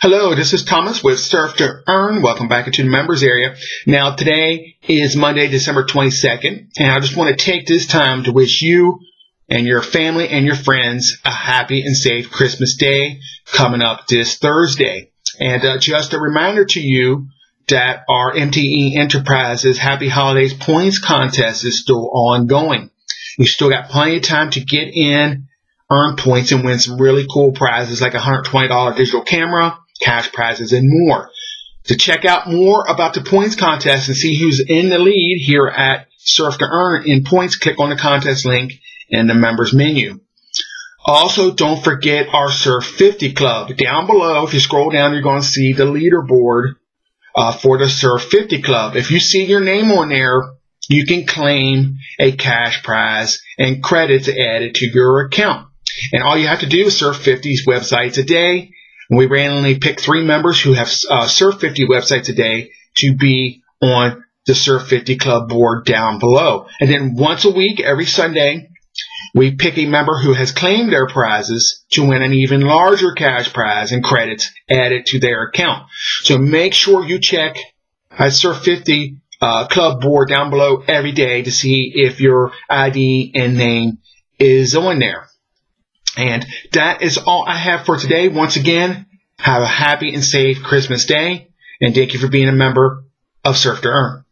Hello, this is Thomas with Surf to Earn. Welcome back into the members area. Now, today is Monday, December 22nd, and I just want to take this time to wish you and your family and your friends a happy and safe Christmas day coming up this Thursday. And uh, just a reminder to you that our MTE Enterprises Happy Holidays Points Contest is still ongoing. You still got plenty of time to get in earn points and win some really cool prizes like a $120 digital camera, cash prizes, and more. To check out more about the points contest and see who's in the lead here at Surf to Earn in points, click on the contest link in the members menu. Also, don't forget our Surf 50 Club. Down below, if you scroll down, you're going to see the leaderboard uh, for the Surf 50 Club. If you see your name on there, you can claim a cash prize and credits added to your account. And all you have to do is surf 50 websites a day. And we randomly pick three members who have uh, surfed 50 websites a day to be on the Surf 50 Club board down below. And then once a week, every Sunday, we pick a member who has claimed their prizes to win an even larger cash prize and credits added to their account. So make sure you check at Surf 50 uh, Club board down below every day to see if your ID and name is on there. And that is all I have for today. Once again, have a happy and safe Christmas day. And thank you for being a member of Surf to Earn.